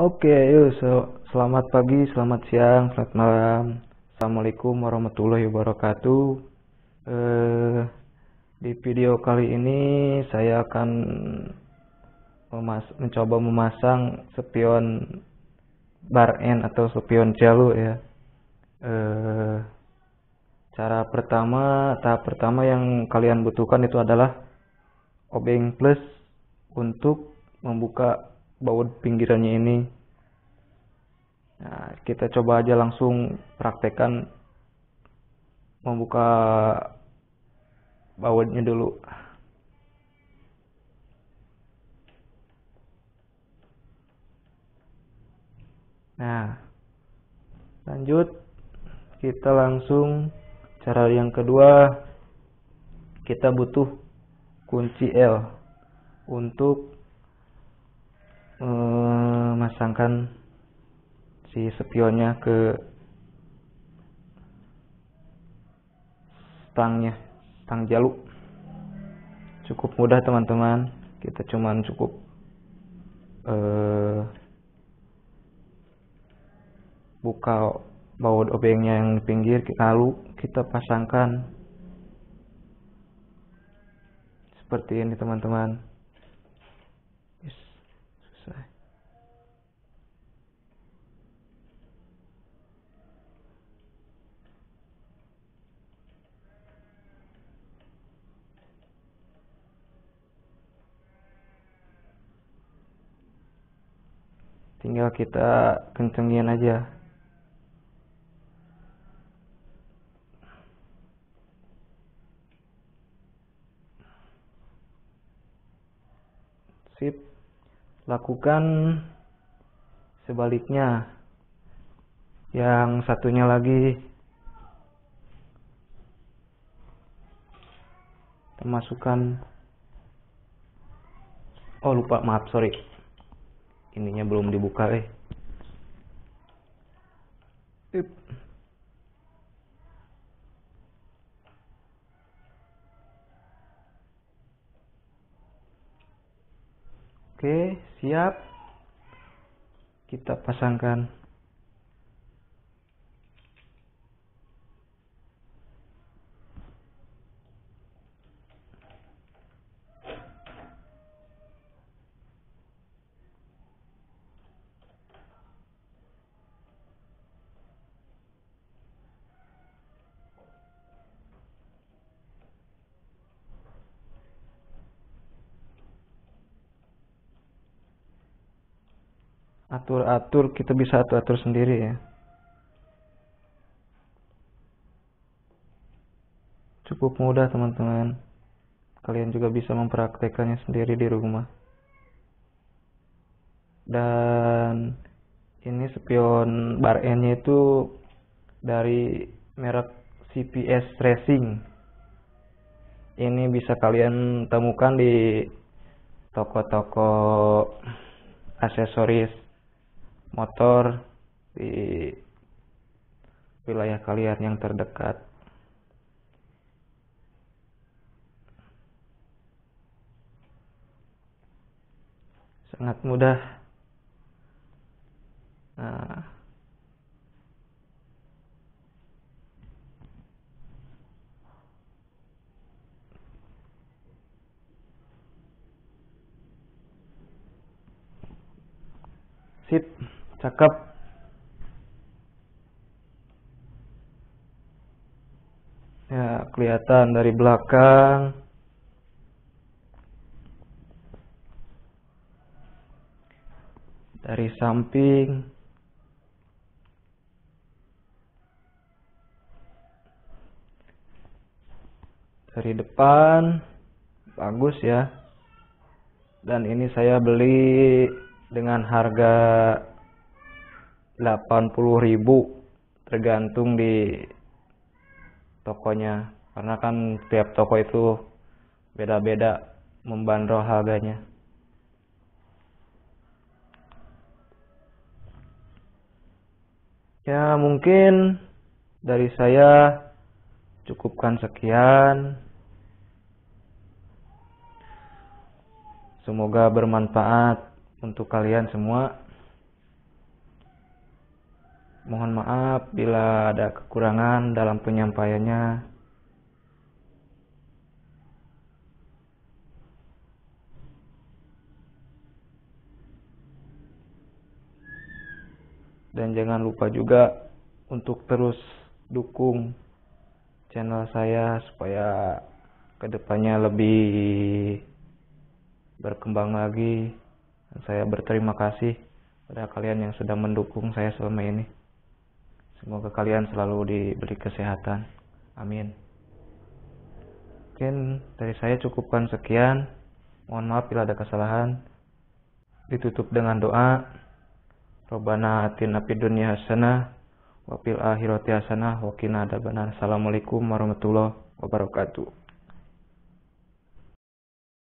Oke, yuk. So, selamat pagi, selamat siang, selamat malam. Assalamualaikum warahmatullahi wabarakatuh. Eh, di video kali ini saya akan memas mencoba memasang spion bar N atau spion jalur ya. Eh, cara pertama, tahap pertama yang kalian butuhkan itu adalah obeng plus untuk membuka baut pinggirannya ini. Nah, kita coba aja langsung praktekkan membuka bautnya dulu. Nah, lanjut kita langsung cara yang kedua kita butuh kunci L untuk memasangkan si spionnya ke stangnya, stang jaluk. Cukup mudah teman-teman. Kita cuman cukup uh, buka baut obengnya yang di pinggir, lalu kita pasangkan seperti ini teman-teman. Tinggal kita kencengin aja. Sip. Lakukan sebaliknya. Yang satunya lagi. Masukkan oh lupa. Maaf sorry ininya belum dibuka eh Ip. Oke, siap. Kita pasangkan atur-atur kita bisa atur-atur sendiri ya. Cukup mudah teman-teman. Kalian juga bisa mempraktekannya sendiri di rumah. Dan ini spion bar N nya itu dari merek CPS Racing. Ini bisa kalian temukan di toko-toko aksesoris motor di wilayah kalian yang terdekat. Sangat mudah. Nah, sip cakep ya kelihatan dari belakang. Dari samping. Dari depan. Bagus ya. Dan ini saya beli dengan harga 80.000 tergantung di tokonya. Karena kan tiap toko itu beda-beda membandrol harganya. Ya mungkin dari saya cukupkan sekian. Semoga bermanfaat untuk kalian semua Mohon maaf bila ada kekurangan dalam penyampaiannya. Dan jangan lupa juga untuk terus dukung channel saya supaya ke depannya lebih berkembang lagi. Saya berterima kasih pada kalian yang sudah mendukung saya selama ini. Semoga kalian selalu diberi kesehatan. Amin. Mungkin dari saya cukupkan sekian. Mohon maaf bila ada kesalahan. Ditutup dengan doa. Robbana atina fid dunya hasanah wa fil akhirati hasanah wa qina adzabannar. Assalamualaikum warahmatullahi wabarakatuh.